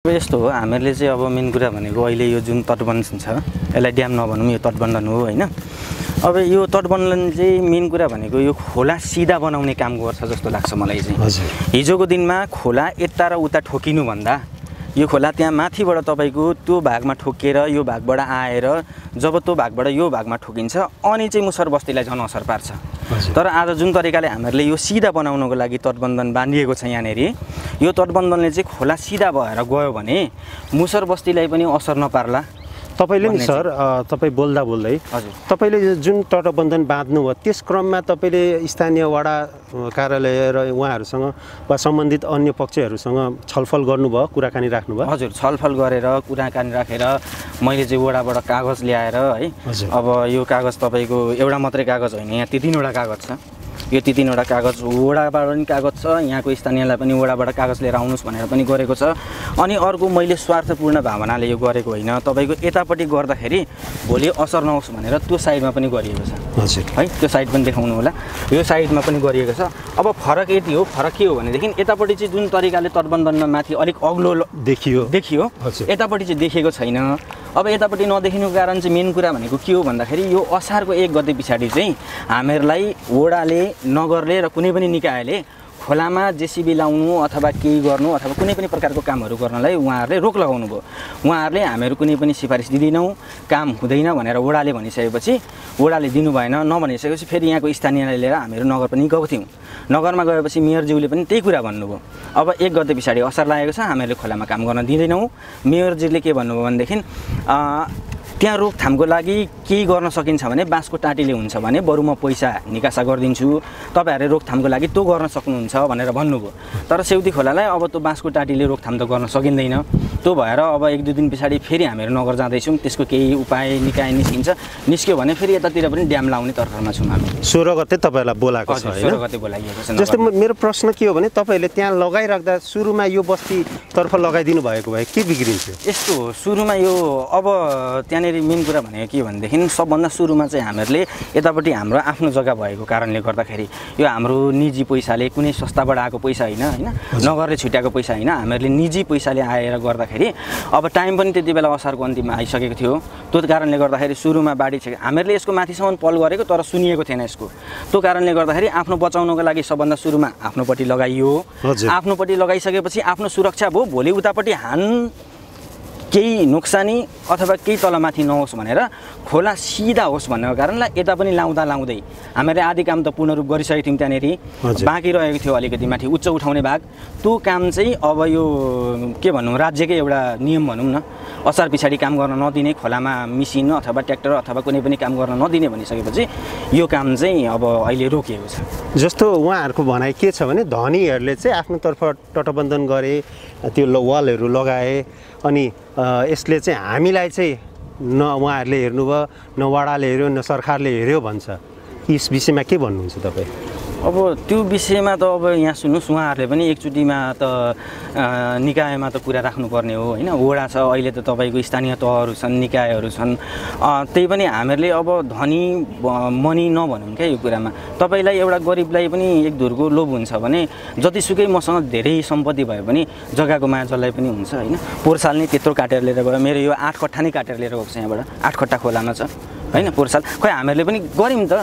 अब यस्तो हो। हामीहरूले चाहिँ अब मेन कुरा भनेको अहिले यो जुन तटबन्धन छ यसलाई ड्याम नभनौँ यो तटबन्धन हो होइन। अब यो तटबन्धन चाहिँ मेन कुरा भनेको यो खोला सिधा बनाउने काम गर्छ जस्तो लाग्छ मलाई चाहिँ। हजुर। हिजोको दिनमा खोला यता र उता ठोकिनुभन्दा यो खोला त्यहाँ माथिबाट तपाईँको त्यो भागमा ठोकिएर यो भागबाट आएर जब त्यो भागबाट यो भागमा ठोकिन्छ अनि चाहिँ मुसर बस्तीलाई झन् असर पार्छ। तर आज जुन तरिकाले हामीहरूले यो सिधा बनाउनको लागि तटबन्धन बाँधिएको छ यहाँनिर यो तटबन्धनले चाहिँ खोला सिधा भएर गयो भने मुसर बस्तीलाई पनि असर नपार्ला तपाईँले नि सर तपाईँ बोल्दा बोल्दै हजुर। तपाईँले जुन तटबन्धन बाँध्नुभयो त्यस क्रममा तपाईँले स्थानीय वडा कार्यालय र उहाँहरूसँग वा सम्बन्धित अन्य पक्षहरूसँग छलफल गर्नुभयो कुराकानी राख्नुभयो? हजुर छलफल गरेर कुराकानी राखेर मैले चाहिँ वडाबाट कागज ल्याएर है। अब यो कागज तपाईँको एउटा मात्रै कागज होइन यहाँ ती तिनवटा कागज छ। यो ती तिनवटा कागज वडाबाट पनि कागज छ यहाँको स्थानीयलाई पनि वडाबाट कागज लिएर आउनुहोस् भनेर पनि गरेको छ। अनि अर्को मैले स्वार्थपूर्ण भावनाले यो गरेको होइन तपाईँको यतापट्टि गर्दाखेरि भोलि असर नहोस् भनेर त्यो साइडमा पनि गरिएको छ। हजुर। है त्यो साइड पनि देखाउनु होला। यो साइडमा पनि गरिएको छ। अब फरक यति हो फरक के हो भनेदेखि यतापट्टि चाहिँ जुन तरिकाले तटबन्धनमा माथि अलिक अग्लो देखियो। देखियो। यतापट्टि चाहिँ देखेको छैन। अब यतापट्टि नदेखिनुको कारण चाहिँ मेन कुरा भनेको के हो भन्दाखेरि यो असारको एक गते पछाडि चाहिँ हामीहरूलाई वडाले नगरले र कुनै पनि निकायले खोलामा जेसिबी लाउनु अथवा केही गर्नु अथवा कुनै पनि प्रकारको कामहरू गर्नलाई उहाँहरूले रोक लगाउनु भयो उहाँहरूले हामीहरू कुनै पनि सिफारिस दिँदैनौँ काम हुँदैन भनेर वडाले भनिसकेपछि वडाले दिनु भएन नभनिसकेपछि फेरि यहाँको स्थानीयलाई लिएर हामीहरू नगर पनि गएको थियौँ। नगरमा गएपछि मेयरज्यूले पनि त्यही कुरा भन्नुभयो। अब एक गते पछाडि असर लागेको छ हामीहरूले खोलामा काम गर्न दिँदैनौँ। मेयरजीले के भन्नुभयो भनेदेखि त्यहाँ रोकथामको लागि केही गर्न सकिन्छ भने बाँसको टाँटीले हुन्छ भने बरु म पैसा निकासा गरिदिन्छु। तपाईँहरूले रोकथामको लागि त्यो गर्न सक्नुहुन्छ भनेर भन्नुभयो। तर सेउती खोलालाई अब त्यो बाँसको टाँटीले रोकथाम त गर्न सकिँदैन। त्यो भएर अब एक दुई दिन पछाडि फेरि हामीहरू नगर जाँदैछौँ। त्यसको केही उपाय निकाय निस्किन्छ। निस्क्यो भने फेरि यतातिर पनि ड्याम लाउने तर्खरमा छौँ हामी। सोह्र गते तपाईँहरूलाई बोलाएको छ सोह्र गते बोलाइएको छ जस्तै मेरो प्रश्न के हो भने तपाईँहरूले त्यहाँ लगाइराख्दा सुरुमा यो बस्तीतर्फ लगाइदिनु भएको भए के बिग्रिन्थ्यो? यस्तो हो सुरुमा यो अब त्यहाँनिर मेन कुरा भनेको के भनेदेखि सबभन्दा सुरुमा चाहिँ हामीहरूले यतापट्टि हाम्रो आफ्नो जग्गा भएको कारणले गर्दाखेरि यो हाम्रो निजी पैसाले कुनै संस्थाबाट आएको पैसा होइन होइन? नगरले छुट्याएको पैसा होइन हामीहरूले निजी पैसाले आएर गर्दाखेरि अब टाइम पनि त्यति बेला असारको अन्तिममा आइसकेको थियो। त्यो कारणले गर्दाखेरि सुरुमा बाढी छ हामीहरूले यसको माथिसम्म पल गरेको तर सुनिएको थिएन यसको। त्यो कारणले गर्दाखेरि आफ्नो बचाउनको लागि सबभन्दा सुरुमा आफ्नोपट्टि लगाइयो। आफ्नोपट्टि लगाइसकेपछि आफ्नो सुरक्षा भयो भोलि उतापट्टि हान केही नोक्सानी अथवा केही तलमाथि नहोस् भनेर खोला सिधा होस् भन्नको कारणलाई यता पनि लाउँदा लाउँदै हामीले आधी काम त पूर्ण रूप गरिसकेको थियौँ त्यहाँनिर। बाँकी रहेको थियो अलिकति माथि उच्च उठाउने भाग। त्यो काम चाहिँ अब यो के भनौँ राज्यकै एउटा नियम भनौँ न। असार पछाडि काम गर्न नदिने खोलामा मिसिन अथवा ट्र्याक्टर अथवा कुनै पनि काम गर्न नदिने भनिसकेपछि यो काम चाहिँ अब अहिले रोकिएको छ। जस्तो उहाँहरूको भनाइ के छ भने धनीहरूले चाहिँ आफ्नोतर्फ तटबन्धन गरे त्यो वालहरू लगाए अनि यसले चाहिँ हामीलाई चाहिँ न उहाँहरूले हेर्नुभयो न वडाले हेऱ्यो न सरकारले हेऱ्यो भन्छ। यस विषयमा के भन्नुहुन्छ तपाईँ? अब त्यो विषयमा त अब यहाँ सुन्नुहोस् उहाँहरूले पनि एकचोटिमा त निकायमा त कुरा राख्नुपर्ने हो होइन? वडा छ अहिले त तपाईँको स्थानीय तहहरू छन् निकायहरू छन्। त्यही पनि हामीहरूले अब धनी मनी नभनौँ क्या यो कुरामा। तपाईँलाई एउटा गरिबलाई पनि एक धुरको लोभ हुन्छ भने जतिसुकै मसँग धेरै सम्पत्ति भए पनि जग्गाको माया जसलाई पनि हुन्छ होइन? पोहोर साल नै त्यत्रो काटेर लिएर गयो। मेरो यो आठ कट्ठा नै काटेर लिएर गएको छ यहाँबाट। आठ कट्ठा खोलामा छ होइन? पोहोर साल। खै हामीहरूले पनि गऱ्यौँ त।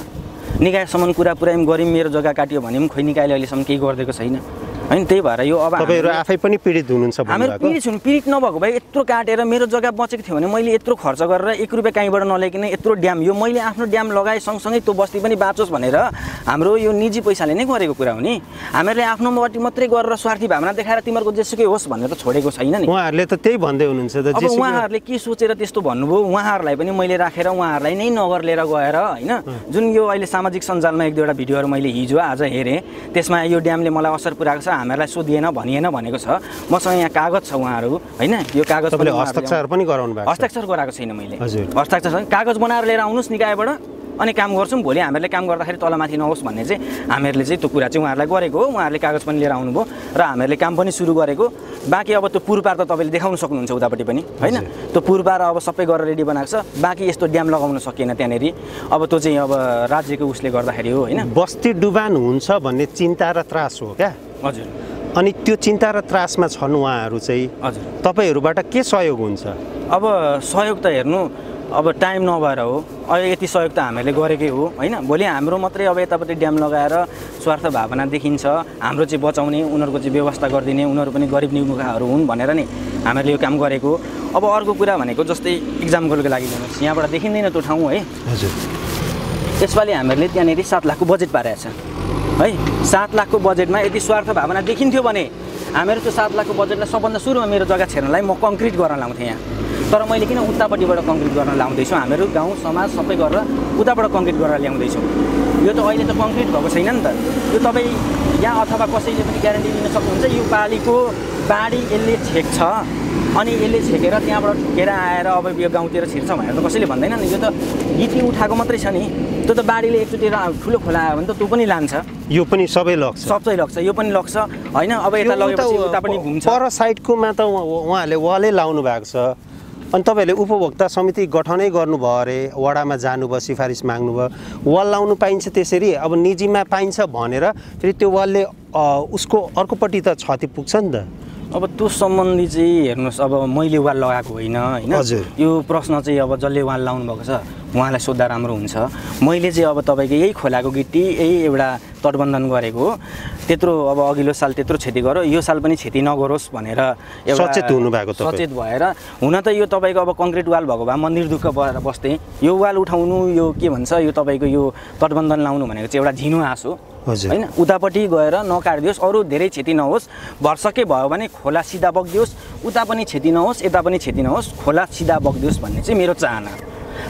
निकायसम्म कुरा पुऱ्यायौँ गऱ्यौँ मेरो जग्गा काट्यो भने पनि खोइ निकायले अहिलेसम्म केही गरिदिएको छैन। होइन त्यही भएर यो अब तपाईँहरू आफै पनि पीडित हुनुहुन्छ भन्नुभएको? पीडित छौँ पीडित नभएको भए यत्रो काटेर मेरो जग्गा बचेको थियो भने मैले यत्रो खर्च गरेर एक रुपियाँ कहीँबाट नल्याइकन यत्रो ड्याम यो मैले आफ्नो ड्याम लगाए सँगसँगै त्यो बस्ती पनि बाँचोस् भनेर हाम्रो यो निजी पैसाले नै गरेको कुरा हो नि। हामीहरूले आफ्नोपट्टि मात्रै गरेर स्वार्थी भावना देखाएर तिमीहरूको जेसुकै होस् भनेर छोडेको छैन नि। उहाँहरूले त त्यही भन्दै हुनुहुन्छ त अब उहाँहरूले के सोचेर त्यस्तो भन्नुभयो उहाँहरूलाई पनि मैले राखेर उहाँहरूलाई नै नगर लिएर गएर होइन जुन यो अहिले सामाजिक सञ्जालमा एक दुईवटा भिडियोहरू मैले हिजो आज हेरेँ त्यसमा यो ड्यामले मलाई असर पुऱ्याएको छ। हामीहरूलाई सोधिएन भनिएन भनेको छ। मसँग यहाँ कागज छ उहाँहरू होइन? यो कागज हस्ताक्षर पनि गराउनु भएको हस्ताक्षर गराएको छैन मैले। हजुर। हस्ताक्षर कागज बनाएर लिएर आउनुहोस् निकायबाट अनि काम गर्छौँ। भोलि हामीहरूले काम गर्दाखेरि तलमाथि नहोस् भन्ने चाहिँ हामीहरूले चाहिँ त्यो कुरा चाहिँ उहाँहरूलाई गरेको हो। उहाँहरूले कागज पनि लिएर आउनुभयो र हामीहरूले काम पनि सुरु गरेको। बाँकी अब त्यो पुरपार त तपाईँले देखाउन सक्नुहुन्छ उतापट्टि पनि होइन? त्यो पुरपार अब सबै गरेर रेडी बनाएको छ। बाँकी यस्तो ड्याम लगाउन सकिएन त्यहाँनिर। अब त्यो चाहिँ अब राज्यको उसले गर्दाखेरि हो होइन? बस्ती डुबान हुन्छ भन्ने चिन्ता र त्रास हो क्या? हजुर। अनि त्यो चिन्ता र त्रासमा छन् उहाँहरू चाहिँ हजुर। तपाईँहरूबाट के सहयोग हुन्छ? अब सहयोग त हेर्नु अब टाइम नभएर हो। अहिले यति सहयोग त हामीहरूले गरेकै हो होइन? भोलि हाम्रो मात्रै अब यतापट्टि ड्याम लगाएर स्वार्थ भावना देखिन्छ। हाम्रो चाहिँ बचाउने उनीहरूको चाहिँ व्यवस्था गरिदिने उनीहरू पनि गरिब निमुखाहरू हुन् भनेर नि हामीहरूले यो काम गरेको अब अर्को कुरा भनेको जस्तै इक्जाम्पलको लागि लिनुहोस् यहाँबाट देखिँदैन त्यो ठाउँ है। हजुर। यसपालि हामीहरूले त्यहाँनिर सात लाखको बजेट पारेको छ। है सात लाखको बजेटमा यदि स्वार्थ भावना देखिन्थ्यो भने हामीहरू त्यो सात लाखको बजेटलाई सबभन्दा सुरुमा मेरो जग्गा छेर्नलाई म कङ्क्रिट गर्न लाउँथेँ यहाँ। तर मैले किन उतापट्टिबाट कङ्क्रिट गर्न लाउँदैछु? हामीहरू गाउँ समाज सबै गरेर उताबाट कङ्क्रिट गरेर ल्याउँदैछौँ। यो त अहिले त कङ्क्रिट भएको छैन नि त। यो तपाईँ यहाँ अथवा कसैले पनि ग्यारेन्टी दिन सक्नुहुन्छ यो पालीको बाढी यसले छेक्छ अनि यसले छेकेर त्यहाँबाट ठुकेर आएर अब यो गाउँतिर छिर्छ भनेर त कसैले भन्दैन नि। यो त गिटी उठाएको मात्रै छ नि। त्यो त बाढीले एकचोटि ठुलो खोला आयो भने त त्यो पनि लान्छ। यो पनि सबै लग्छ। सबै लग्छ। यो पनि लग्छ। होइन? अब यता लगेपछि उता- पनि घुम्छ। पर साइडकोमा त उहाँ- उहाँहरूले वालै लाउनु भएको छ। अनि तपाईँहरूले उपभोक्ता समिति गठनै गर्नुभयो अरे। वडामा जानुभयो सिफारिस माग्नुभयो। वाल लाउनु पाइन्छ त्यसरी। अब निजीमा पाइन्छ भनेर फेरि त्यो वालले उसको अर्कोपट्टि त क्षति पुग्छ नि त। अब त्यो सम्बन्धी चाहिँ हेर्नुहोस् अब मैले वाल लगाएको होइन होइन हजुर। यो प्रश्न चाहिँ अब जसले वाल लाउनु भएको छ उहाँलाई सोद्धा राम्रो हुन्छ। मैले चाहिँ अब तपाईँको यही खोलाको गिटी यही एउटा तटबन्धन गरेको हो। त्यत्रो अब अघिल्लो साल त्यत्रो क्षति गर्यो। यो साल पनि क्षति नगरोस् भनेर सचेत हुनुभएको तपाईँ। सचेत भएर हुन त यो तपाईँको अब कङ्क्रिट वाल भएको भए मन्दिर दुःख भएर बस्थेँ। यो वाल उठाउनु यो के भन्छ यो तपाईँको यो तटबन्धन लाउनु भनेको चाहिँ एउटा झिनो आँस हो। होइन? उतापट्टि गएर नकाटिदियोस् अरू धेरै क्षति नहोस्। भर्सकै भयो भने खोला सिधा बगिदियोस्। उता पनि क्षति नहोस् यता पनि क्षति नहोस्। खोला सिधा बगिदियोस् भन्ने चाहिँ मेरो चाहना।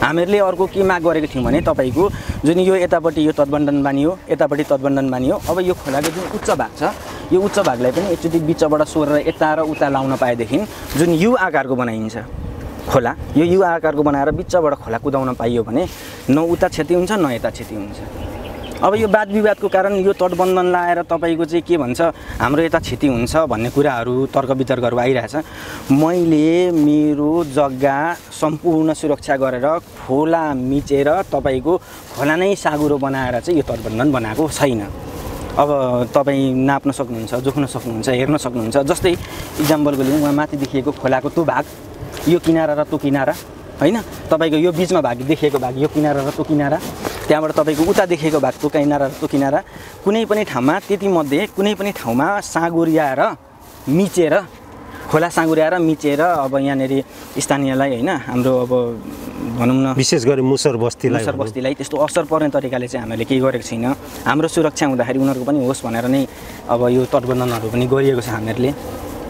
हामीहरूले अर्को के माग गरेको थियौँ भने तपाईँको जुन यो यतापट्टि यो तटबन्धन बानियो यतापट्टि तटबन्धन बानियो अब यो खोलाको जुन उच्च भाग छ यो उच्च भागलाई पनि एकचोटि बिचबाट सोरेर यता र उता लाउन पाएदेखि जुन यु आकारको बनाइन्छ खोला यो यु आकारको बनाएर बिचबाट खोला कुदाउन पाइयो भने न उता क्षति हुन्छ न यता क्षति हुन्छ। अब यो वाद विवादको कारण यो तटबन्धन लाएर तपाईँको चाहिँ के भन्छ हाम्रो यता क्षति हुन्छ भन्ने कुराहरू तर्क वितर्कहरू आइरहेछ। मैले मेरो जग्गा सम्पूर्ण सुरक्षा गरेर खोला मिचेर तपाईँको खोला नै साँगुरो बनाएर चाहिँ यो तटबन्धन बनाएको छैन। अब तपाईँ नाप्न सक्नुहुन्छ जोख्न सक्नुहुन्छ हेर्न सक्नुहुन्छ जस्तै इक्जाम्पलको लिउँ उहाँ माथि देखिएको खोलाको त्यो भाग यो किनारा र त्यो किनारा होइन? तपाईँको यो बिचमा भाग देखिएको भाग यो किनारा र त्यो किनारा। त्यहाँबाट तपाईँको उता देखेको भाग त्यो किनारा कुनै पनि ठाउँमा त्यति मध्ये कुनै पनि ठाउँमा साँगुरियाएर मिचेर खोला साँगुरियाएर मिचेर अब यहाँनिर स्थानीयलाई होइन हाम्रो अब भनौँ न विशेष गरी मुसर बस्तीलाई मुसर बस्तीलाई त्यस्तो असर पर्ने तरिकाले चाहिँ हामीले केही गरेको छैन। हाम्रो सुरक्षा हुँदाखेरि उनीहरूको पनि होस् भनेर नै अब यो तटबन्धनहरू पनि गरिएको छ हामीहरूले।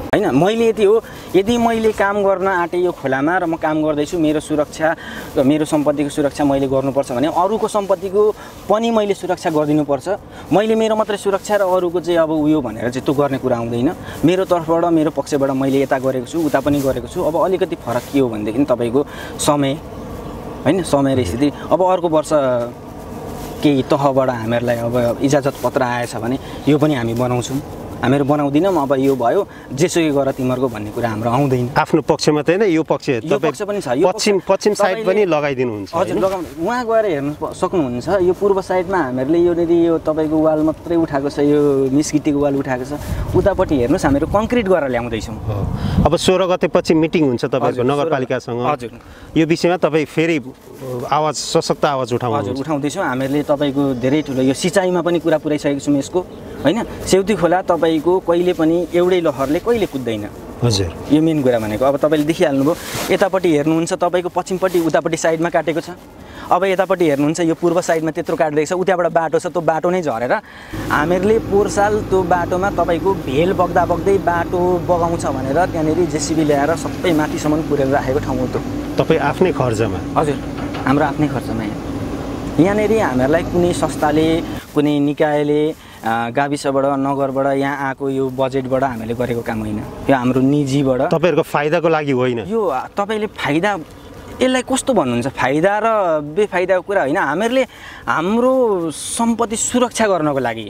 होइन मैले यति हो यदि मैले काम गर्न आँटेँ यो खोलामा र म काम गर्दैछु मेरो सुरक्षा मेरो सम्पत्तिको सुरक्षा मैले गर्नुपर्छ भने अरूको सम्पत्तिको पनि मैले सुरक्षा गरिदिनुपर्छ। मैले मेरो मात्रै सुरक्षा र अरूको चाहिँ अब उयो भनेर चाहिँ त्यो गर्ने कुरा आउँदैन। मेरो तर्फबाट मेरो पक्षबाट मैले यता गरेको छु उता पनि गरेको छु। अब अलिकति फरक के हो भनेदेखि तपाईँको समय होइन समय र स्थिति। अब अर्को वर्ष केही तहबाट हामीहरूलाई अब इजाजत पत्र आएछ भने यो पनि हामी बनाउँछौँ। हामीहरू बनाउँदैनौँ अब यो भयो। जेसुकै गर तिमीहरूको भन्ने कुरा हाम्रो आउँदैन। आफ्नो पक्ष मात्रै होइन यो पक्ष यो तपाईँ पक्ष पनि छ यो पश्चिम पश्चिम साइड पनि लगाइदिनुहुन्छ हजुर? लगाउनु उहाँ गएर हेर्नु सक्नुहुन्छ यो पूर्व साइडमा हामीहरूले योनिर यो तपाईँको वाल मात्रै उठाएको छ यो मिसगिटीको वाल उठाएको छ। उतापट्टि हेर्नुहोस् हामीहरू कङ्क्रिट गरेर ल्याउँदैछौँ। अब सोह्र गते पछि मिटिङ हुन्छ तपाईँको हजुर, नगरपालिकासँग। हजुर। यो विषयमा तपाईँ फेरि आवाज सशक्त आवाज हजुर उठाउनुहुन्छ उठाउँदैछौँ। हामीहरूले तपाईँको धेरै ठुलो यो सिँचाइमा पनि कुरा पुऱ्याइसकेको छौँ यसको होइन? सेउती खोला तपाईँको कहिले पनि एउटै लहरले कहिले कुद्दैन। हजुर। यो मेन कुरा भनेको। अब तपाईँले देखिहाल्नुभयो यतापट्टि हेर्नुहुन्छ तपाईँको पश्चिमपट्टि उतापट्टि साइडमा काटेको छ। अब यतापट्टि हेर्नुहुन्छ यो पूर्व साइडमा त्यत्रो काटिदिएको छ उताबाट बाटो छ त्यो बाटो नै झरेर हामीहरूले पोहोर साल त्यो बाटोमा तपाईँको भेल बग्दा बग्दै बाटो बगाउँछ भनेर त्यहाँनिर जेसिबी ल्याएर सबै माथिसम्म पुरेर राखेको ठाउँ हो त्यो। तपाईँ आफ्नै खर्चमा? हजुर। हाम्रो आफ्नै खर्चमा यहाँ। यहाँनिर हामीहरूलाई कुनै संस्थाले कुनै निकायले गाविसबाट नगरबाट यहाँ आएको यो बजेटबाट हामीले गरेको काम होइन। यो हाम्रो निजीबाट। तपाईँहरूको फाइदाको लागि होइन? यो तपाईँले फाइदा यसलाई कस्तो भन्नुहुन्छ? फाइदा र बेफाइदाको कुरा होइन। हामीहरूले हाम्रो सम्पत्ति सुरक्षा गर्नको लागि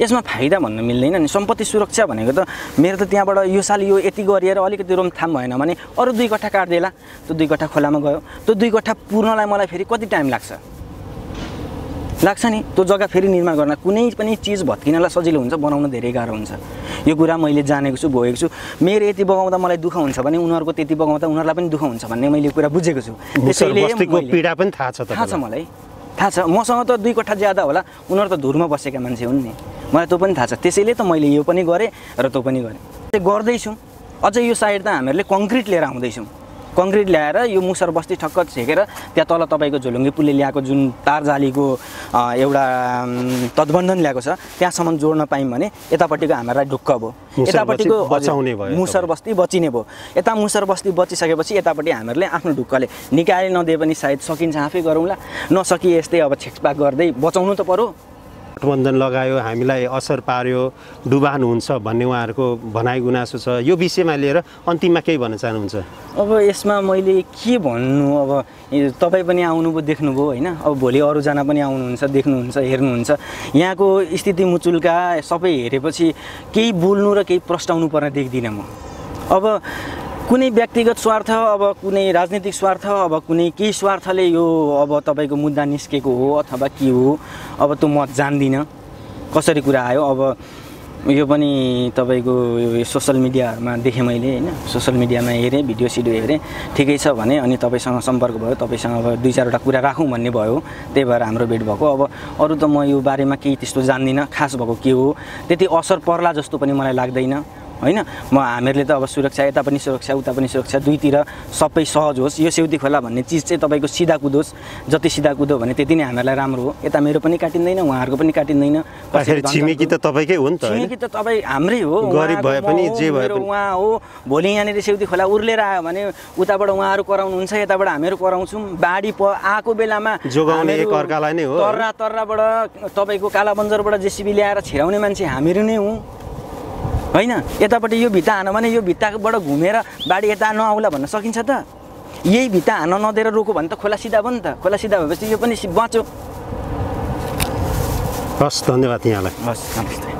यसमा फाइदा भन्नु मिल्दैन नि। सम्पत्ति सुरक्षा भनेको त मेरो त त्यहाँबाट यो साल यो यति गरिएर अलिकति रोमथाम भएन भने अरू दुई कट्ठा काटिदिएला त्यो दुई कट्ठा खोलामा गयो। त्यो दुई कट्ठा पुर्नलाई मलाई फेरि कति टाइम लाग्छ? लाग्छ नि त्यो जग्गा फेरि निर्माण गर्न कुनै पनि चिज भत्किनलाई सजिलो हुन्छ बनाउन धेरै गाह्रो हुन्छ। यो कुरा मैले जानेको छु भोगेको छु। मेरो यति बगाउँदा मलाई दुःख हुन्छ भने उनीहरूको त्यति बगाउँदा उनीहरूलाई पनि दुःख हुन्छ भन्ने मैले कुरा बुझेको छु। मैले- पीडा पनि थाहा छ थाहा छ मलाई। थाहा छ। मसँग त दुई कट्ठा ज्यादा होला। उनीहरू त धुरमा बसेका मान्छे हुन् नि। मलाई त्यो पनि थाहा छ। त्यसैले त मैले यो पनि गरेँ र त्यो पनि गरेँ। गर्दैछौँ। अझै यो साइड त हामीहरूले कङ्क्रिट लिएर आउँदैछौँ। कङ्क्रिट ल्याएर यो मुसर बस्ती ठक्क छेकेर त्यहाँ तल तपाईँको झोलुङ्गे पुलले ल्याएको जुन तार जालीको एउटा तटबन्धन ल्याएको छ त्यहाँसम्म जोड्न पायौँ भने यतापट्टिको हामीहरूलाई ढुक्क भयो। यतापट्टिको बचाउने भयो मुसर बस्ती बचिने भयो। यता मुसर बस्ती बचिसकेपछि यतापट्टि हामीहरूले आफ्नो ढुक्कले निकाले नदिए पनि सायद सकिन्छ आफै गरौँला। नसकी यस्तै अब छेकपाक गर्दै बचाउनु त पऱ्यो गठबन्धन लगायो हामीलाई असर पार्यो डुबान हुन्छ भन्ने उहाँहरूको भनाइ गुनासो छ। यो विषयमा लिएर अन्तिममा केही भन्न चाहनुहुन्छ? अब यसमा मैले के भन्नु? अब तपाईँ पनि आउनुभयो देख्नुभयो होइन? अब भोलि अरूजना पनि आउनुहुन्छ देख्नुहुन्छ हेर्नुहुन्छ। यहाँको स्थिति मुचुल्का सबै हेरेपछि केही बोल्नु र केही प्रस्ताउनु पर्ने देख्दिनँ म। अब कुनै व्यक्तिगत स्वार्थ अब कुनै राजनीतिक स्वार्थ अब कुनै केही स्वार्थले यो अब तपाईँको मुद्दा निस्केको हो अथवा के हो अब त्यो म जान्दिनँ। कसरी कुरा आयो? अब यो पनि तपाईँको यो सोसियल मिडियाहरूमा देखेँ मैले होइन? सोसियल मिडियामा हेरेँ भिडियो सिडियो हेरेँ। ठिकै छ भने अनि तपाईँसँग सम्पर्क भयो तपाईँसँग अब दुई चारवटा कुरा राखौँ भन्ने भयो। त्यही भएर हाम्रो भेट भएको। अब अरू त म यो बारेमा केही त्यस्तो जान्दिनँ खास भएको के हो? त्यति असर पर्ला जस्तो पनि मलाई लाग्दैन। होइन? म हामीहरूले त अब सुरक्षा यता पनि सुरक्षा उता पनि सुरक्षा दुईतिर सबै सहज होस्। यो सेउती खोला भन्ने चिज चाहिँ तपाईँको सिधा कुदोस् जति सिधा कुदो भने त्यति नै हामीलाई राम्रो हो। यता मेरो पनि काटिँदैन उहाँहरूको पनि काटिँदैन। छिमेकी त तपाईँकै हो नि त छिमेकी त तपाईँ हाम्रै हो। गरिब भए पनि, जे पनि। उहाँ हो। भोलि यहाँनिर सेउती खोला उर्लेर आयो भने उताबाट उहाँहरू कराउनुहुन्छ यताबाट हामीहरू कराउँछौँ। बाढी प आएको बेलामा जोगाउने हामीहरू एकअर्कालाई नै हो। तर्रा तर्राबाट तपाईँको कालाबन्जरबाट जेसिबी ल्याएर छिराउने मान्छे हामीहरू नै हौँ। होइन? यतापट्टि यो भित्ता हान भने यो भित्ताबाट घुमेर बाढी यता नआउला भन्न सकिन्छ त। यही भित्ता हान नदिएर रोक्यो भने त खोला सिधा भयो नि त। खोला सिधा भएपछि यो पनि बाँच्यो। हस् धन्यवाद यहाँलाई। हस् नमस्ते।